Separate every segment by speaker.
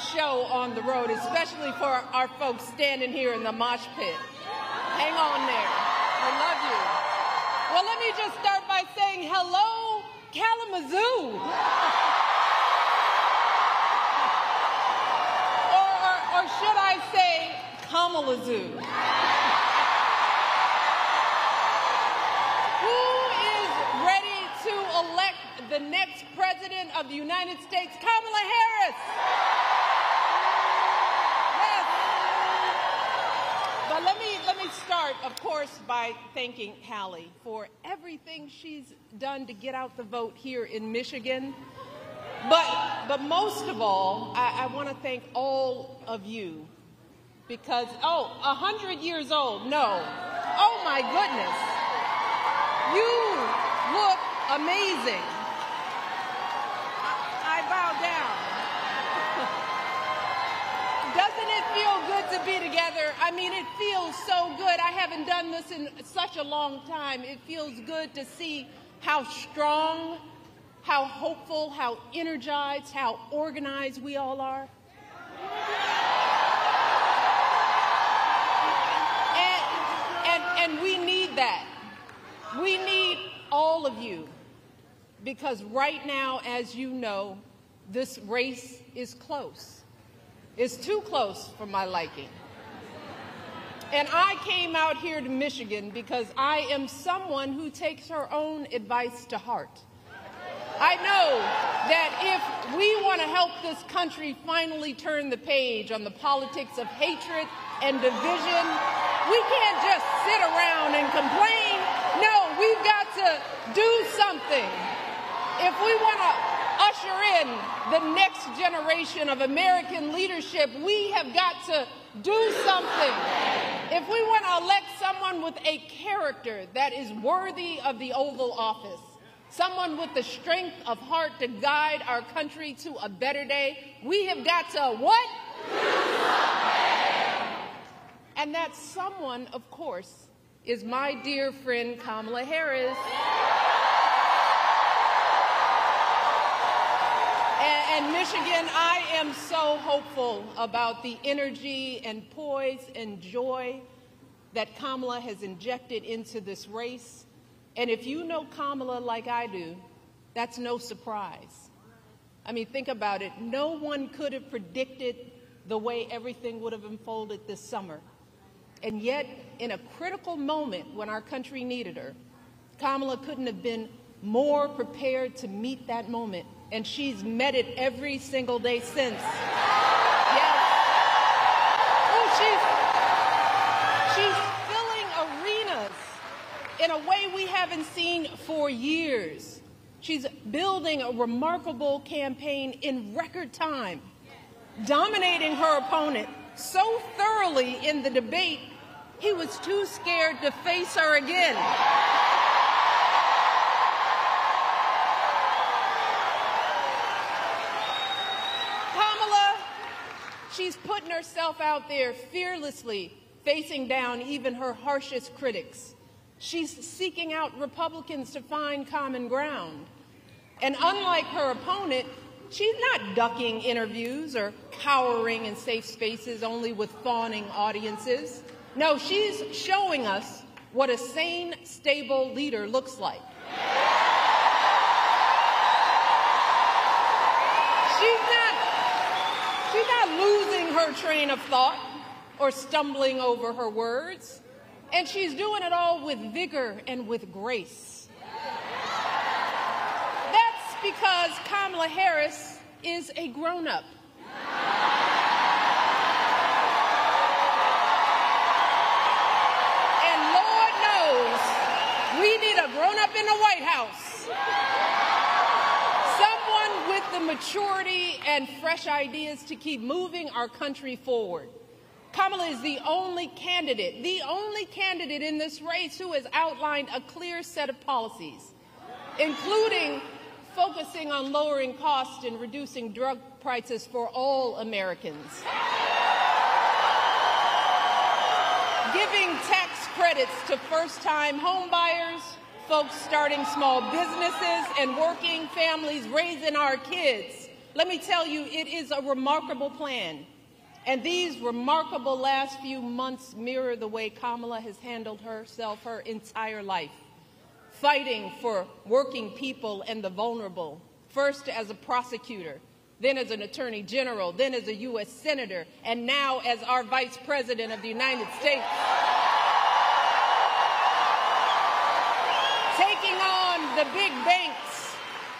Speaker 1: show on the road, especially for our folks standing here in the mosh pit. Hang on there. We love you. Well, let me just start by saying hello, Kalamazoo. or, or, or should I say Kamalazoo? Who is ready to elect the next president of the United States, Kamala Harris? But let me let me start, of course, by thanking Hallie for everything she's done to get out the vote here in Michigan. But but most of all, I, I want to thank all of you because oh, a hundred years old? No. Oh my goodness. You look amazing. I, I bow down. Doesn't it feel good be together? I mean, it feels so good. I haven't done this in such a long time. It feels good to see how strong, how hopeful, how energized, how organized we all are. And, and, and we need that. We need all of you because right now, as you know, this race is close. It's too close for my liking. And I came out here to Michigan because I am someone who takes her own advice to heart. I know that if we want to help this country finally turn the page on the politics of hatred and division, we can't just sit around and complain. No, we've got to do something. If we want to usher in the next generation of American leadership, we have got to do something. If we want to elect someone with a character that is worthy of the Oval Office, someone with the strength of heart to guide our country to a better day, we have got to what? And that someone, of course, is my dear friend Kamala Harris. And, and, Michigan, I am so hopeful about the energy and poise and joy that Kamala has injected into this race. And if you know Kamala like I do, that's no surprise. I mean, think about it. No one could have predicted the way everything would have unfolded this summer. And yet, in a critical moment when our country needed her, Kamala couldn't have been more prepared to meet that moment. And she's met it every single day since. Yes. Oh, she's, she's filling arenas in a way we haven't seen for years. She's building a remarkable campaign in record time, dominating her opponent so thoroughly in the debate, he was too scared to face her again. Kamala, she's putting herself out there fearlessly, facing down even her harshest critics. She's seeking out Republicans to find common ground. And unlike her opponent, she's not ducking interviews or cowering in safe spaces only with fawning audiences. No, she's showing us what a sane, stable leader looks like. She's not, she's not losing her train of thought or stumbling over her words. And she's doing it all with vigor and with grace. That's because Kamala Harris is a grown up. And Lord knows we need a grown up in the White House. The maturity and fresh ideas to keep moving our country forward. Kamala is the only candidate, the only candidate in this race who has outlined a clear set of policies, including focusing on lowering costs and reducing drug prices for all Americans, giving tax credits to first-time homebuyers, folks starting small businesses and working families raising our kids. Let me tell you, it is a remarkable plan. And these remarkable last few months mirror the way Kamala has handled herself her entire life, fighting for working people and the vulnerable, first as a prosecutor, then as an attorney general, then as a U.S. senator, and now as our vice president of the United States. The big banks,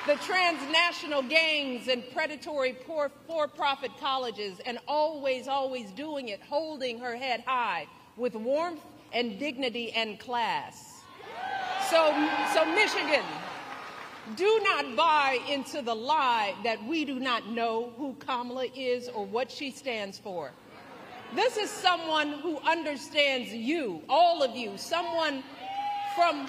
Speaker 1: the transnational gangs, and predatory poor for profit colleges, and always, always doing it, holding her head high with warmth and dignity and class. So, so Michigan, do not buy into the lie that we do not know who Kamala is or what she stands for. This is someone who understands you, all of you, someone from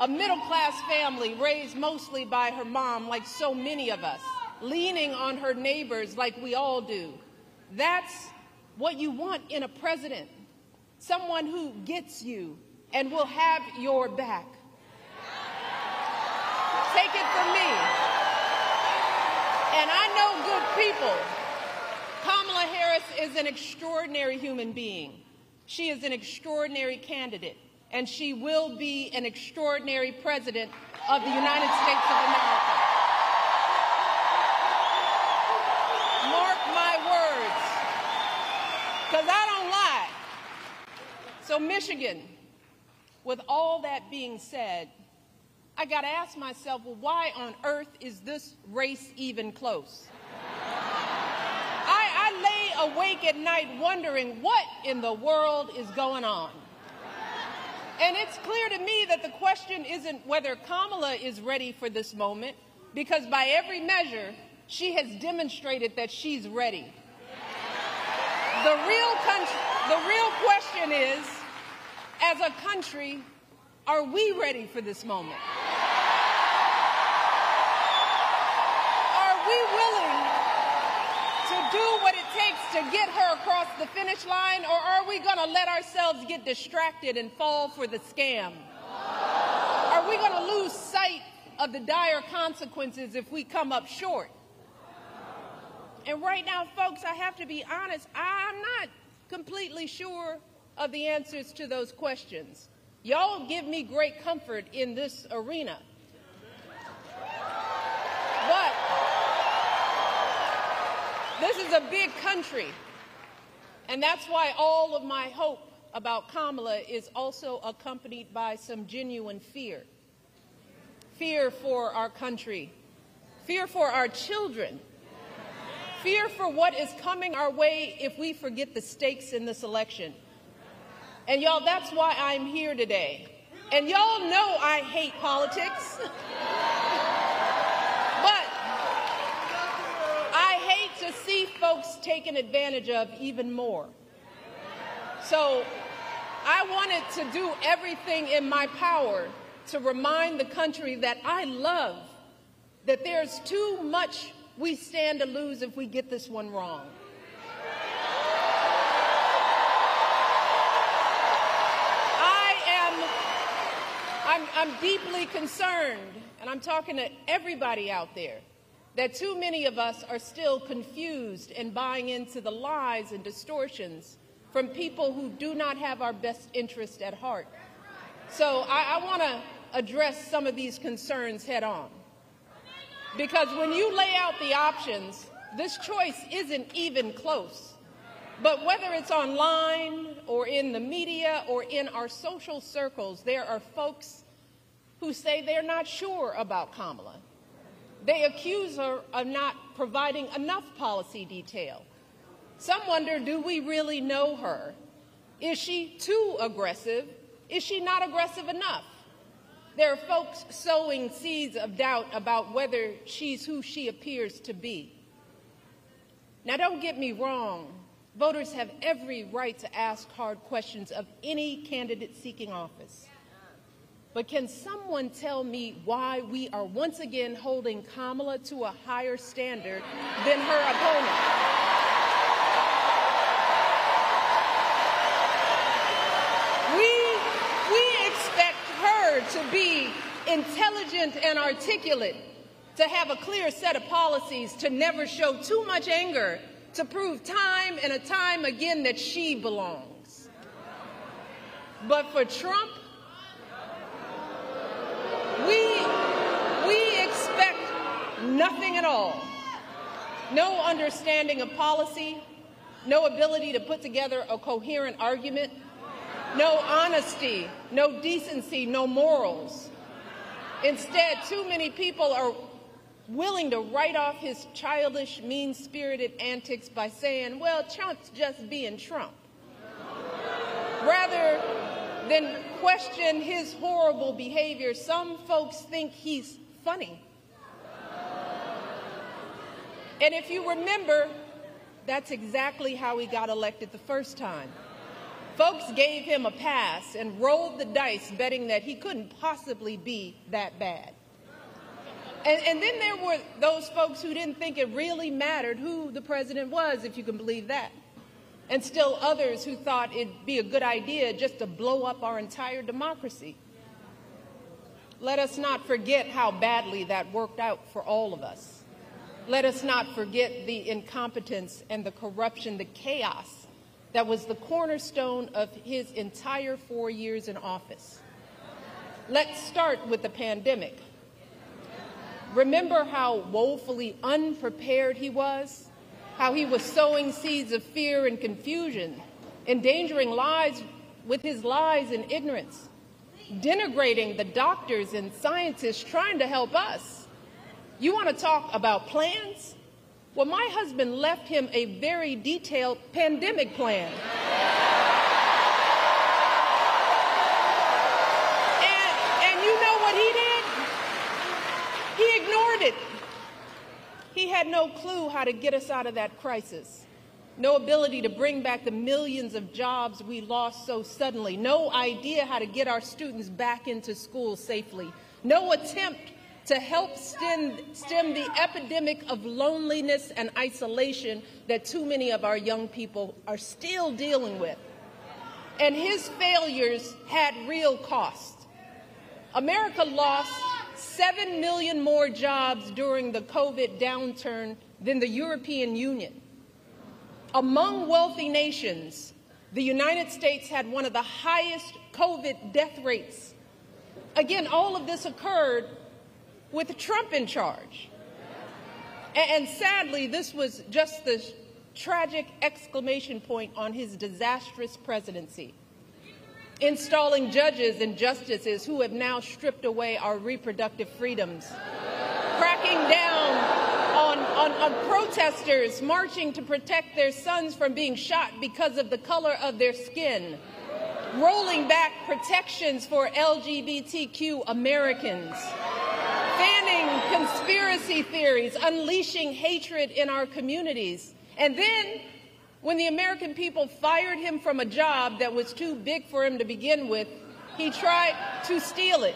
Speaker 1: a middle class family raised mostly by her mom, like so many of us, leaning on her neighbors like we all do. That's what you want in a president someone who gets you and will have your back. Take it from me. And I know good people. Kamala Harris is an extraordinary human being. She is an extraordinary candidate, and she will be an extraordinary president of the United States of America. Mark my words, because I don't lie. So, Michigan, with all that being said, I got to ask myself, well, why on earth is this race even close? I, I lay awake at night wondering what in the world is going on. And it's clear to me that the question isn't whether Kamala is ready for this moment, because by every measure, she has demonstrated that she's ready. The real, the real question is, as a country, are we ready for this moment? Are we willing to do what to get her across the finish line, or are we going to let ourselves get distracted and fall for the scam? Are we going to lose sight of the dire consequences if we come up short? And right now, folks, I have to be honest, I'm not completely sure of the answers to those questions. Y'all give me great comfort in this arena. This is a big country. And that's why all of my hope about Kamala is also accompanied by some genuine fear. Fear for our country, fear for our children, fear for what is coming our way if we forget the stakes in this election. And y'all, that's why I'm here today. And y'all know I hate politics. to see folks taken advantage of even more. So I wanted to do everything in my power to remind the country that I love, that there's too much we stand to lose if we get this one wrong. I am, I'm, I'm deeply concerned, and I'm talking to everybody out there that too many of us are still confused and buying into the lies and distortions from people who do not have our best interest at heart. So I, I want to address some of these concerns head on. Because when you lay out the options, this choice isn't even close. But whether it's online or in the media or in our social circles, there are folks who say they're not sure about Kamala. They accuse her of not providing enough policy detail. Some wonder do we really know her? Is she too aggressive? Is she not aggressive enough? There are folks sowing seeds of doubt about whether she's who she appears to be. Now, don't get me wrong. Voters have every right to ask hard questions of any candidate seeking office. But can someone tell me why we are once again holding Kamala to a higher standard than her opponent? We, we expect her to be intelligent and articulate, to have a clear set of policies, to never show too much anger, to prove time and a time again that she belongs. But for Trump, we, we expect nothing at all. No understanding of policy, no ability to put together a coherent argument, no honesty, no decency, no morals. Instead, too many people are willing to write off his childish, mean spirited antics by saying, well, Trump's just being Trump. Rather than question his horrible behavior, some folks think he's funny. And if you remember, that's exactly how he got elected the first time. Folks gave him a pass and rolled the dice, betting that he couldn't possibly be that bad. And, and, then there were those folks who didn't think it really mattered who the president was, if you can believe that. And still others who thought it'd be a good idea just to blow up our entire democracy. Let us not forget how badly that worked out for all of us. Let us not forget the incompetence and the corruption, the chaos that was the cornerstone of his entire four years in office. Let's start with the pandemic. Remember how woefully unprepared he was? How he was sowing seeds of fear and confusion, endangering lives with his lies and ignorance, denigrating the doctors and scientists trying to help us you want to talk about plans? Well, my husband left him a very detailed pandemic plan. And, and you know what he did? He ignored it. He had no clue how to get us out of that crisis. No ability to bring back the millions of jobs we lost so suddenly. No idea how to get our students back into school safely. No attempt to help stem, stem the epidemic of loneliness and isolation that too many of our young people are still dealing with. And his failures had real cost. America lost 7 million more jobs during the COVID downturn than the European Union. Among wealthy nations, the United States had one of the highest COVID death rates. Again, all of this occurred with Trump in charge. And, sadly, this was just the tragic exclamation point on his disastrous presidency. Installing judges and justices who have now stripped away our reproductive freedoms, cracking down on, on, on, protesters marching to protect their sons from being shot because of the color of their skin, rolling back protections for LGBTQ Americans. Fanning conspiracy theories, unleashing hatred in our communities. And then, when the American people fired him from a job that was too big for him to begin with, he tried to steal it,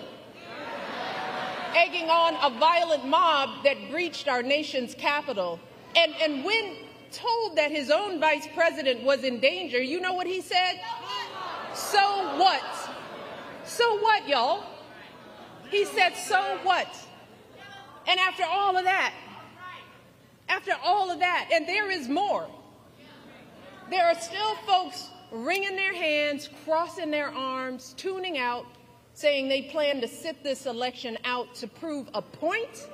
Speaker 1: egging on a violent mob that breached our nation's Capitol. And, and when told that his own vice president was in danger, you know what he said? So what? So what, y'all? He said, so what? And after all of that, after all of that, and there is more, there are still folks wringing their hands, crossing their arms, tuning out, saying they plan to sit this election out to prove a point.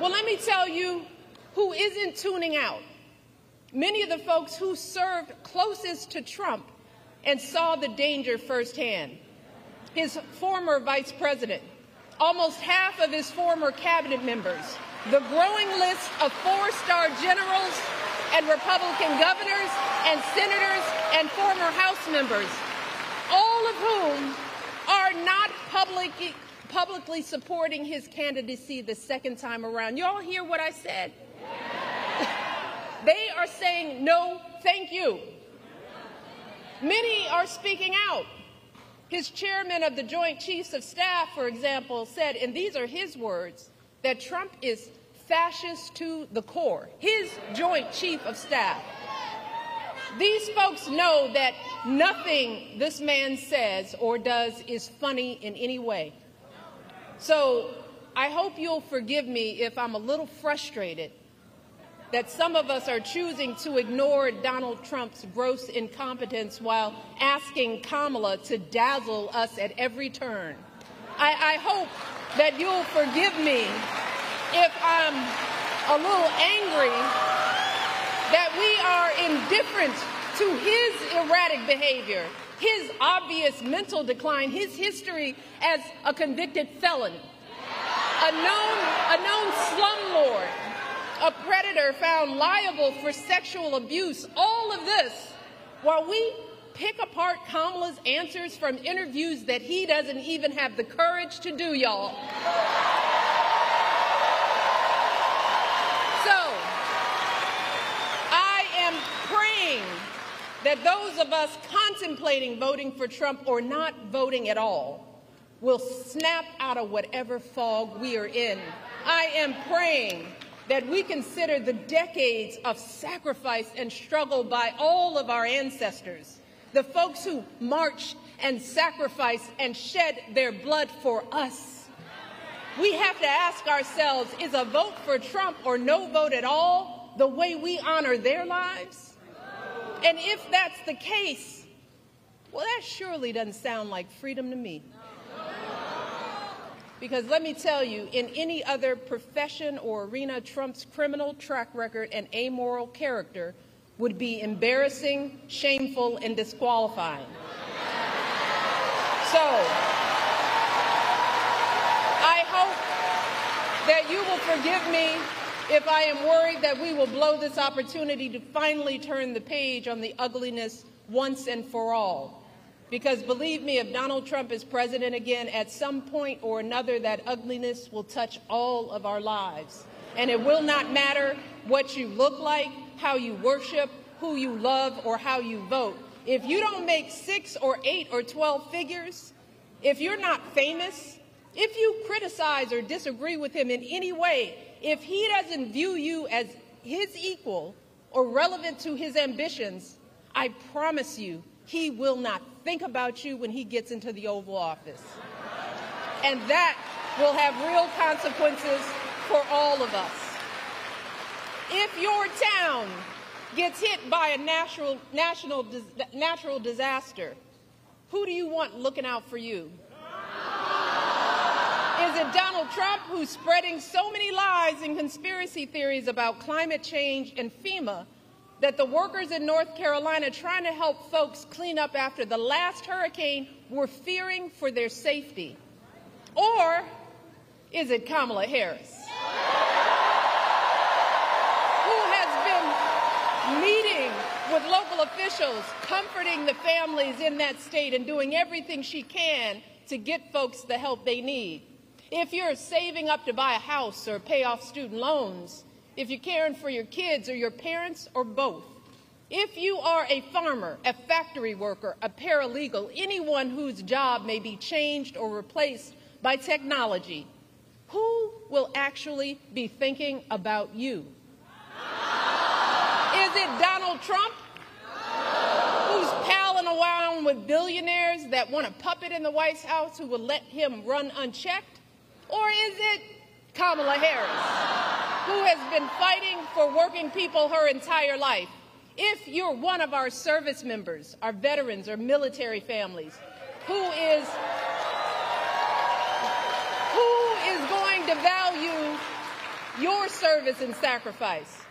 Speaker 1: Well, let me tell you who isn't tuning out. Many of the folks who served closest to Trump and saw the danger firsthand. His former vice president, almost half of his former cabinet members, the growing list of four-star generals and Republican governors and senators and former House members, all of whom are not public, publicly supporting his candidacy the second time around. You all hear what I said? they are saying no, thank you. Many are speaking out. His chairman of the Joint Chiefs of Staff, for example, said, and these are his words, that Trump is fascist to the core. His Joint Chief of Staff. These folks know that nothing this man says or does is funny in any way. So I hope you'll forgive me if I'm a little frustrated that some of us are choosing to ignore Donald Trump's gross incompetence while asking Kamala to dazzle us at every turn. I, I hope that you'll forgive me if I'm a little angry that we are indifferent to his erratic behavior, his obvious mental decline, his history as a convicted felon, a known, a known slumlord, a predator found liable for sexual abuse, all of this while we pick apart Kamala's answers from interviews that he doesn't even have the courage to do, y'all. So, I am praying that those of us contemplating voting for Trump or not voting at all will snap out of whatever fog we are in. I am praying that we consider the decades of sacrifice and struggle by all of our ancestors, the folks who marched and sacrificed and shed their blood for us. We have to ask ourselves is a vote for Trump or no vote at all the way we honor their lives? And if that's the case, well, that surely doesn't sound like freedom to me. Because let me tell you, in any other profession or arena, Trump's criminal track record and amoral character would be embarrassing, shameful, and disqualifying. So, I hope that you will forgive me if I am worried that we will blow this opportunity to finally turn the page on the ugliness once and for all. Because believe me, if Donald Trump is president again, at some point or another, that ugliness will touch all of our lives. And it will not matter what you look like, how you worship, who you love, or how you vote. If you don't make six or eight or 12 figures, if you're not famous, if you criticize or disagree with him in any way, if he doesn't view you as his equal or relevant to his ambitions, I promise you, he will not think about you when he gets into the Oval Office. And that will have real consequences for all of us. If your town gets hit by a natural, national, natural disaster, who do you want looking out for you? Is it Donald Trump who's spreading so many lies and conspiracy theories about climate change and FEMA that the workers in North Carolina trying to help folks clean up after the last hurricane were fearing for their safety? Or is it Kamala Harris? Who has been meeting with local officials, comforting the families in that state, and doing everything she can to get folks the help they need. If you're saving up to buy a house or pay off student loans, if you're caring for your kids or your parents or both. If you are a farmer, a factory worker, a paralegal, anyone whose job may be changed or replaced by technology, who will actually be thinking about you? Is it Donald Trump? Who's palling around with billionaires that want a puppet in the White House who will let him run unchecked? Or is it Kamala Harris? who has been fighting for working people her entire life. If you're one of our service members, our veterans, or military families, who is who is going to value your service and sacrifice?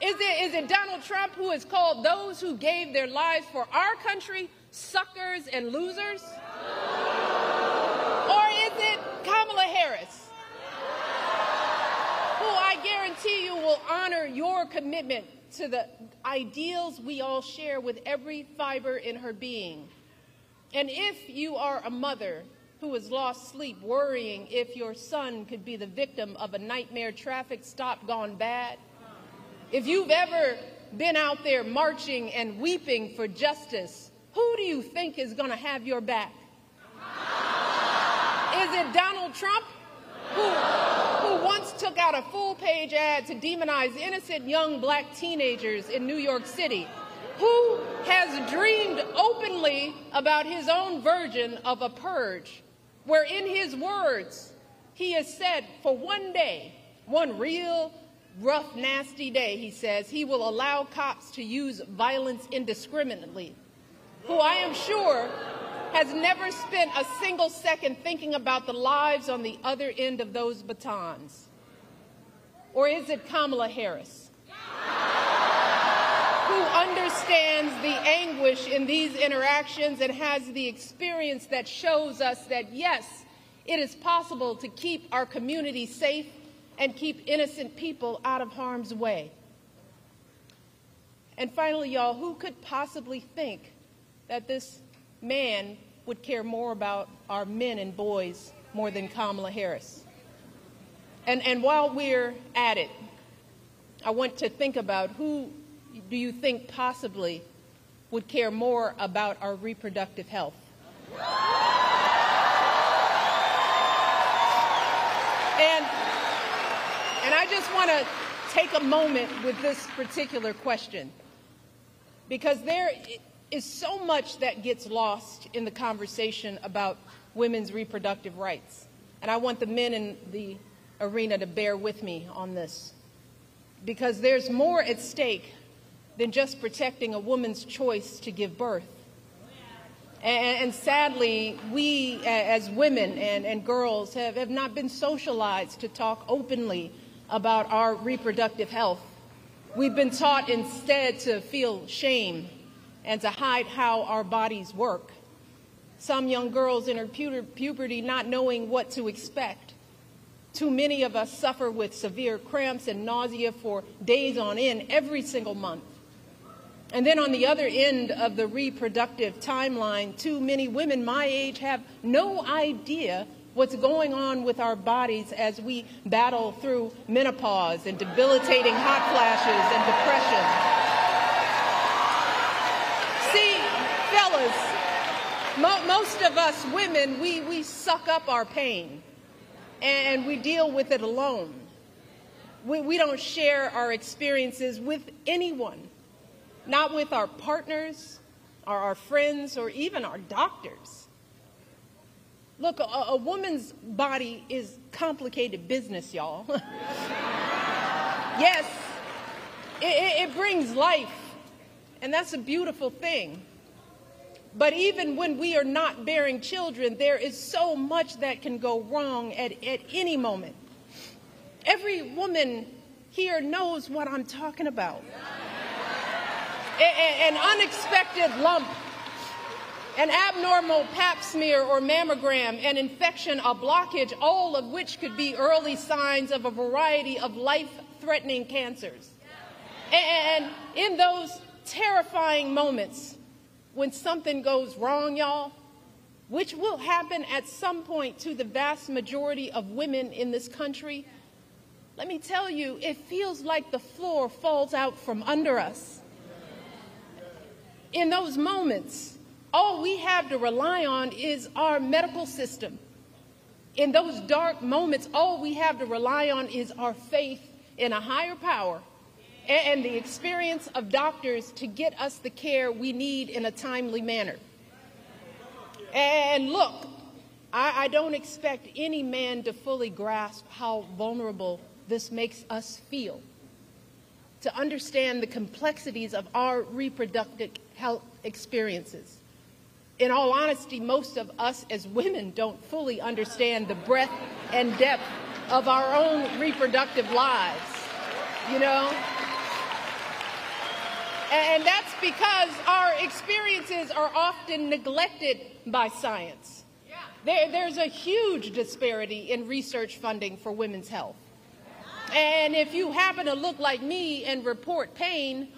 Speaker 1: Is it, is it Donald Trump who has called those who gave their lives for our country suckers and losers? Or is it Kamala Harris who I guarantee you will honor your commitment to the ideals we all share with every fiber in her being. And if you are a mother who has lost sleep worrying if your son could be the victim of a nightmare traffic stop gone bad, if you've ever been out there marching and weeping for justice, who do you think is going to have your back? Is it Donald Trump? Who, who once took out a full page ad to demonize innocent young black teenagers in New York City? who has dreamed openly about his own version of a purge, where in his words, he has said for one day, one real rough, nasty day, he says, he will allow cops to use violence indiscriminately, who I am sure has never spent a single second thinking about the lives on the other end of those batons. Or is it Kamala Harris? Who understands the anguish in these interactions and has the experience that shows us that, yes, it is possible to keep our community safe and keep innocent people out of harm's way. And finally, y'all, who could possibly think that this man would care more about our men and boys more than Kamala Harris? And, and while we're at it, I want to think about who do you think possibly would care more about our reproductive health? And and I just want to take a moment with this particular question because there is so much that gets lost in the conversation about women's reproductive rights. And I want the men in the arena to bear with me on this because there's more at stake than just protecting a woman's choice to give birth. And, and, sadly, we as women and, and girls have, have not been socialized to talk openly about our reproductive health. We've been taught instead to feel shame and to hide how our bodies work. Some young girls enter puberty not knowing what to expect. Too many of us suffer with severe cramps and nausea for days on end every single month. And then on the other end of the reproductive timeline, too many women my age have no idea what's going on with our bodies as we battle through menopause and debilitating hot flashes and depression. See, fellas, mo- most of us women, we, we suck up our pain and we deal with it alone. We, we don't share our experiences with anyone, not with our partners, or our friends, or even our doctors. Look, a, a woman's body is complicated business, y'all. yes, it, it brings life, and that's a beautiful thing. But even when we are not bearing children, there is so much that can go wrong at, at any moment. Every woman here knows what I'm talking about. A, a, an unexpected lump an abnormal pap smear or mammogram, an infection, a blockage, all of which could be early signs of a variety of life threatening cancers. And in those terrifying moments when something goes wrong, y'all, which will happen at some point to the vast majority of women in this country, let me tell you, it feels like the floor falls out from under us. In those moments, all we have to rely on is our medical system. In those dark moments, all we have to rely on is our faith in a higher power and the experience of doctors to get us the care we need in a timely manner. And look, I, I, don't expect any man to fully grasp how vulnerable this makes us feel, to understand the complexities of our reproductive health experiences in all honesty, most of us as women don't fully understand the breadth and depth of our own reproductive lives, you know? And that's because our experiences are often neglected by science. There, there's a huge disparity in research funding for women's health. And if you happen to look like me and report pain,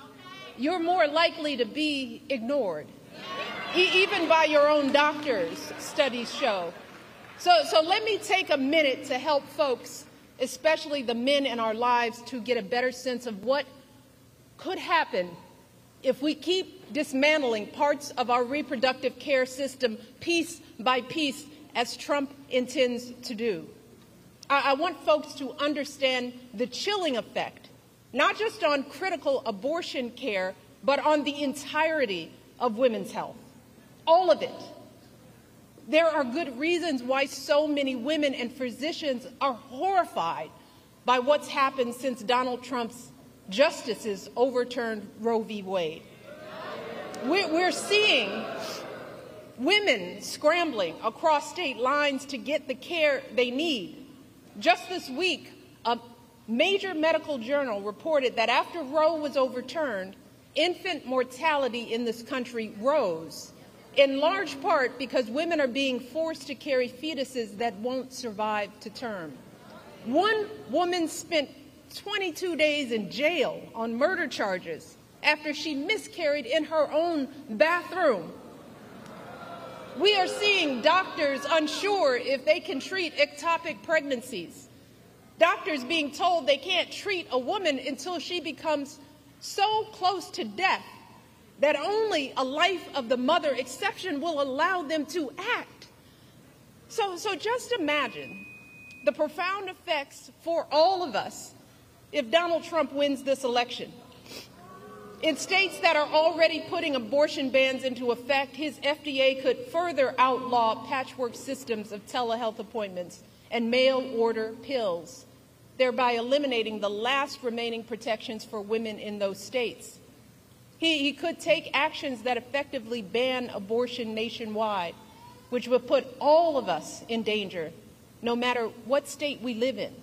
Speaker 1: you're more likely to be ignored even by your own doctors, studies show. So, so let me take a minute to help folks, especially the men in our lives, to get a better sense of what could happen if we keep dismantling parts of our reproductive care system piece by piece, as Trump intends to do. I, I want folks to understand the chilling effect, not just on critical abortion care, but on the entirety of women's health. All of it. There are good reasons why so many women and physicians are horrified by what's happened since Donald Trump's justices overturned Roe v. Wade. We're seeing women scrambling across state lines to get the care they need. Just this week, a major medical journal reported that after Roe was overturned, infant mortality in this country rose, in large part because women are being forced to carry fetuses that won't survive to term. One woman spent 22 days in jail on murder charges after she miscarried in her own bathroom. We are seeing doctors unsure if they can treat ectopic pregnancies. Doctors being told they can't treat a woman until she becomes so close to death that only a life of the mother exception will allow them to act. So, so just imagine the profound effects for all of us if Donald Trump wins this election. In states that are already putting abortion bans into effect, his FDA could further outlaw patchwork systems of telehealth appointments and mail order pills, thereby eliminating the last remaining protections for women in those states. He, he could take actions that effectively ban abortion nationwide, which would put all of us in danger, no matter what state we live in.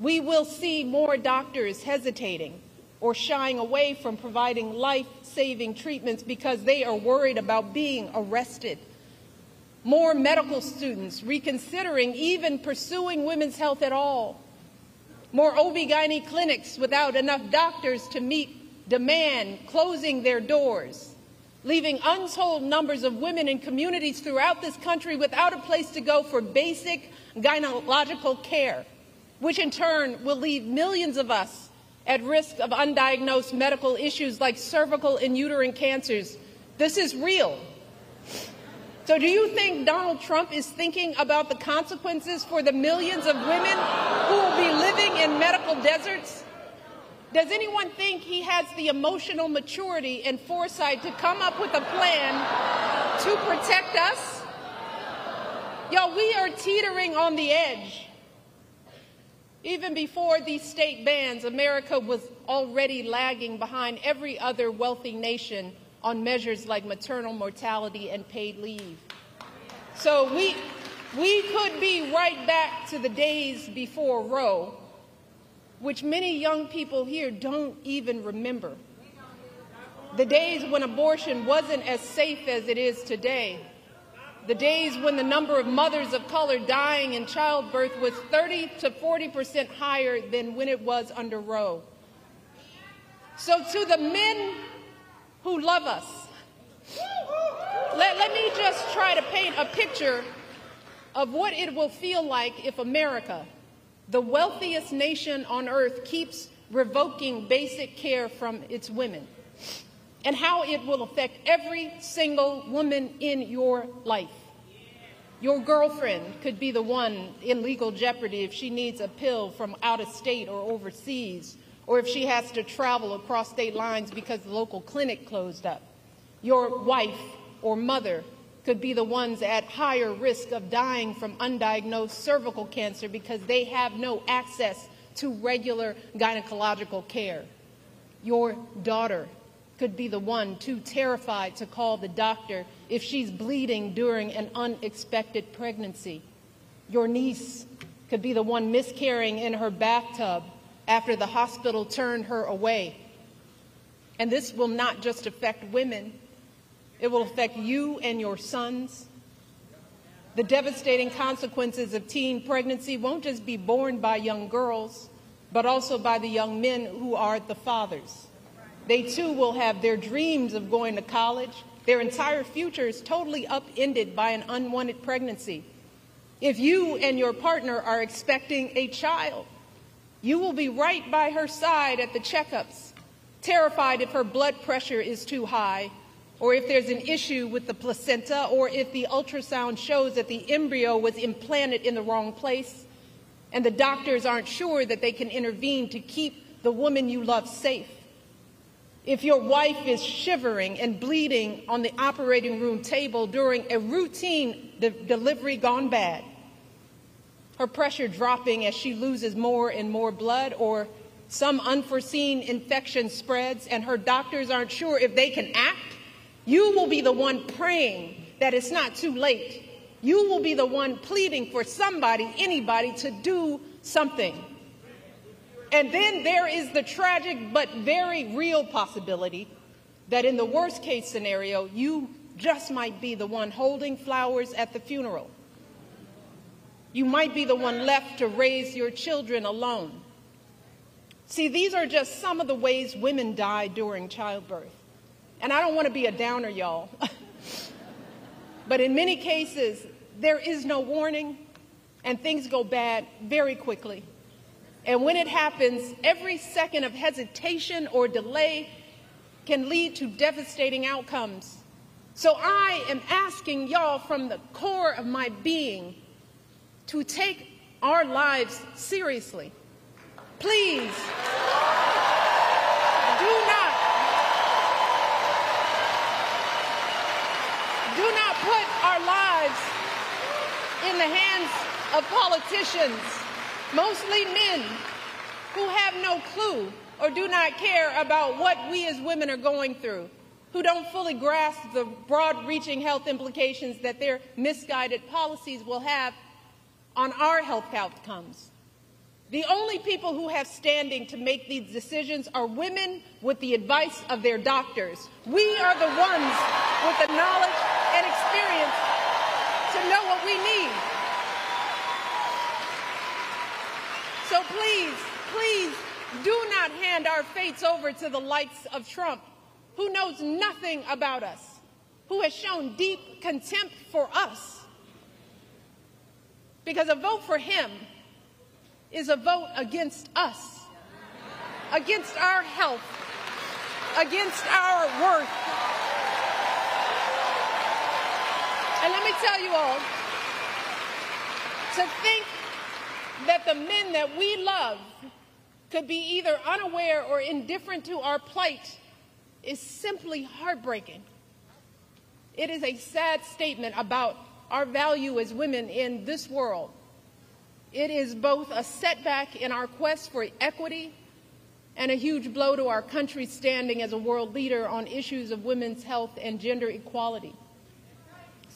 Speaker 1: We will see more doctors hesitating or shying away from providing life saving treatments because they are worried about being arrested. More medical students reconsidering even pursuing women's health at all. More OB-GYN clinics without enough doctors to meet demand, closing their doors, leaving untold numbers of women in communities throughout this country without a place to go for basic gynecological care, which in turn will leave millions of us at risk of undiagnosed medical issues like cervical and uterine cancers. This is real. So do you think Donald Trump is thinking about the consequences for the millions of women who will be living in medical deserts? Does anyone think he has the emotional maturity and foresight to come up with a plan to protect us? Y'all, we are teetering on the edge even before these state bans, America was already lagging behind every other wealthy nation on measures like maternal mortality and paid leave. So we, we could be right back to the days before Roe, which many young people here don't even remember. The days when abortion wasn't as safe as it is today the days when the number of mothers of color dying in childbirth was 30 to 40 percent higher than when it was under Roe. So, to the men who love us, let, let me just try to paint a picture of what it will feel like if America, the wealthiest nation on earth, keeps revoking basic care from its women and how it will affect every single woman in your life. Your girlfriend could be the one in legal jeopardy if she needs a pill from out of state or overseas, or if she has to travel across state lines because the local clinic closed up. Your wife or mother could be the ones at higher risk of dying from undiagnosed cervical cancer because they have no access to regular gynecological care. Your daughter could be the one too terrified to call the doctor if she's bleeding during an unexpected pregnancy. Your niece could be the one miscarrying in her bathtub after the hospital turned her away. And this will not just affect women, it will affect you and your sons. The devastating consequences of teen pregnancy won't just be borne by young girls, but also by the young men who are the fathers. They too will have their dreams of going to college. Their entire future is totally upended by an unwanted pregnancy. If you and your partner are expecting a child, you will be right by her side at the checkups, terrified if her blood pressure is too high, or if there's an issue with the placenta, or if the ultrasound shows that the embryo was implanted in the wrong place, and the doctors aren't sure that they can intervene to keep the woman you love safe. if your wife is shivering and bleeding on the operating room table during a routine de- delivery gone bad, her pressure dropping as she loses more and more blood, or some unforeseen infection spreads and her doctors aren't sure if they can act, you will be the one praying that it's not too late. You will be the one pleading for somebody, anybody, to do something. And then there is the tragic but very real possibility that in the worst case scenario, you just might be the one holding flowers at the funeral. You might be the one left to raise your children alone. See, these are just some of the ways women die during childbirth. And I don't want to be a downer, y'all. but in many cases, there is no warning, and things go bad very quickly. And when it happens, every second of hesitation or delay can lead to devastating outcomes. So I am asking y'all from the core of my being to take our lives seriously. Please do not do not put our lives in the hands of politicians mostly men who have no clue or do not care about what we as women are going through, who don't fully grasp the broad reaching health implications that their misguided policies will have on our health outcomes. The only people who have standing to make these decisions are women with the advice of their doctors. We are the ones with the knowledge experience to know what we need. So please, please do not hand our fates over to the likes of Trump, who knows nothing about us, who has shown deep contempt for us. Because a vote for him is a vote against us, against our health, against our worth. And let me tell you all, to think that the men that we love could be either unaware or indifferent to our plight is simply heartbreaking. It is a sad statement about our value as women in this world. It is both a setback in our quest for equity and a huge blow to our country's standing as a world leader on issues of women's health and gender equality.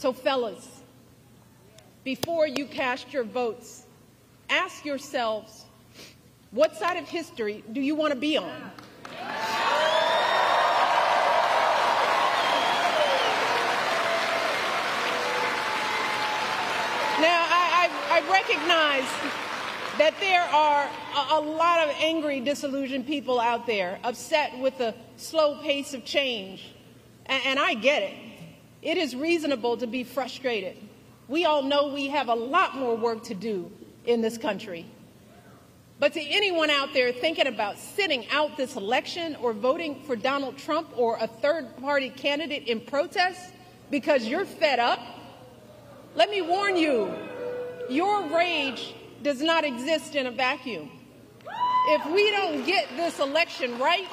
Speaker 1: So, fellas, before you cast your votes, ask yourselves what side of history do you want to be on? Now, I, I, I recognize that there are a, a, lot of angry, disillusioned people out there, upset with the slow pace of change. And, and I get it. It is reasonable to be frustrated. We all know we have a lot more work to do in this country. But to anyone out there thinking about sitting out this election or voting for Donald Trump or a third party candidate in protest because you're fed up, let me warn you your rage does not exist in a vacuum. If we don't get this election right,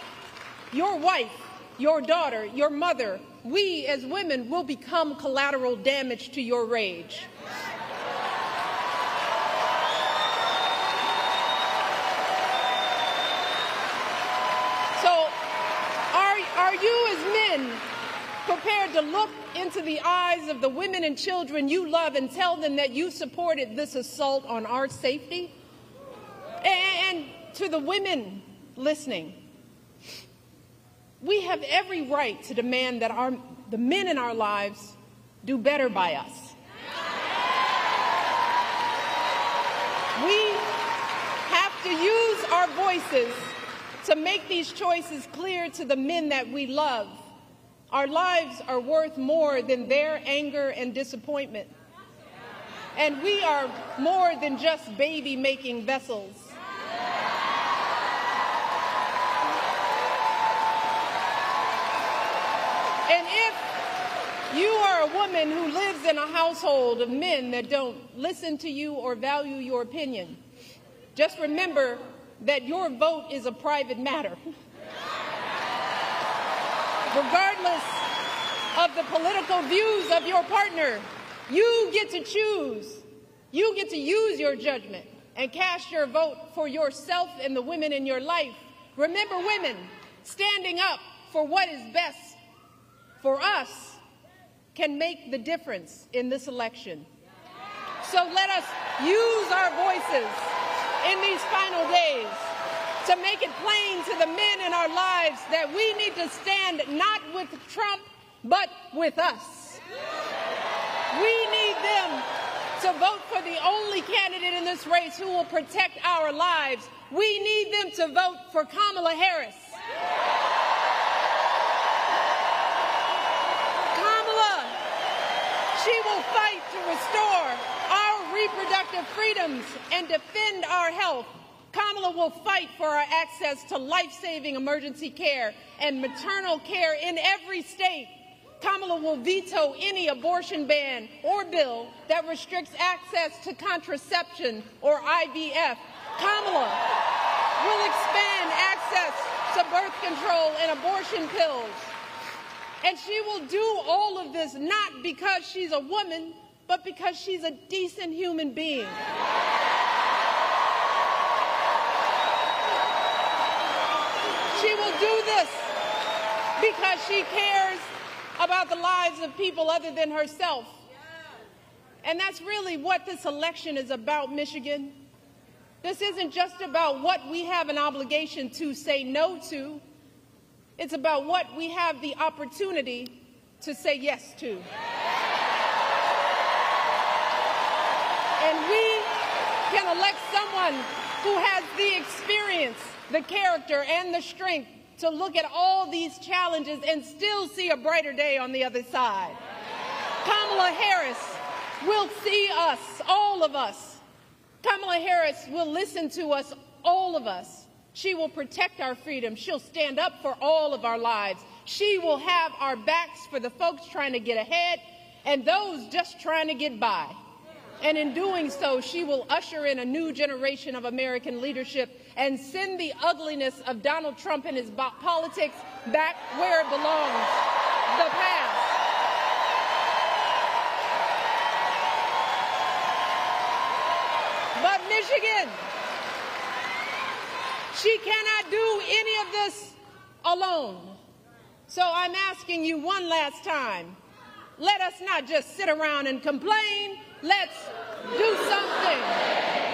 Speaker 1: your wife, your daughter, your mother, we as women will become collateral damage to your rage. So, are, are you as men prepared to look into the eyes of the women and children you love and tell them that you supported this assault on our safety? And to the women listening, we have every right to demand that our, the men in our lives do better by us. We have to use our voices to make these choices clear to the men that we love. Our lives are worth more than their anger and disappointment. And we are more than just baby making vessels. And if you are a woman who lives in a household of men that don't listen to you or value your opinion, just remember that your vote is a private matter. regardless of the political views of your partner, you get to choose. You get to use your judgment and cast your vote for yourself and the women in your life. Remember, women, standing up for what is best for us can make the difference in this election. So let us use our voices in these final days to make it plain to the men in our lives that we need to stand not with Trump, but with us. We need them to vote for the only candidate in this race who will protect our lives. We need them to vote for Kamala Harris. Kamala, she will fight to restore our reproductive freedoms and defend our health. Kamala will fight for our access to life-saving emergency care and maternal care in every state. Kamala will veto any abortion ban or bill that restricts access to contraception or IVF. Kamala will expand access to birth control and abortion pills. And she will do all of this not because she's a woman, but because she's a decent human being. She will do this because she cares about the lives of people other than herself. And that's really what this election is about, Michigan. This isn't just about what we have an obligation to say no to. It's about what we have the opportunity to say yes to. And we can elect someone who has the experience, the character, and the strength to look at all these challenges and still see a brighter day on the other side. Kamala Harris will see us, all of us. Kamala Harris will listen to us, all of us. She will protect our freedom. She'll stand up for all of our lives. She will have our backs for the folks trying to get ahead and those just trying to get by. And in doing so, she will usher in a new generation of American leadership and send the ugliness of Donald Trump and his politics back where it belongs, the past. But Michigan, she cannot do any of this alone. So I'm asking you one last time, let us not just sit around and complain, let's do something.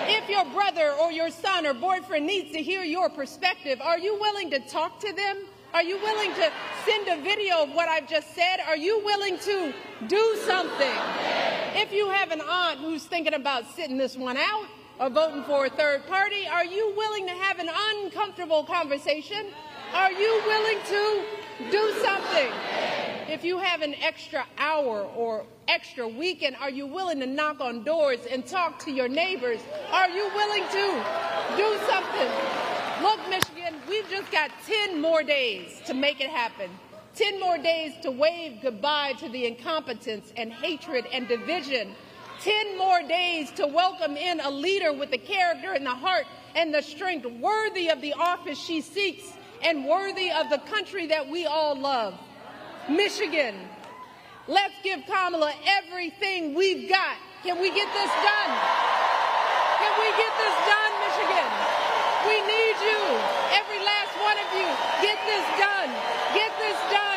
Speaker 1: If your brother or your son or boyfriend needs to hear your perspective, are you willing to talk to them? Are you willing to send a video of what I've just said? Are you willing to do something? If you have an aunt who's thinking about sitting this one out or voting for a third party, are you willing to have an uncomfortable conversation? Are you willing to do something? If you have an extra hour or extra weekend, are you willing to knock on doors and talk to your neighbors? Are you willing to do something? Look, Michigan, we've just got 10 more days to make it happen. 10 more days to wave goodbye to the incompetence and hatred and division. 10 more days to welcome in a leader with the character and the heart and the strength worthy of the office she seeks and worthy of the country that we all love. Michigan. Let's give Kamala everything we've got. Can we get this done? Can we get this done, Michigan? We need you. Every last one of you. Get this done. Get this done.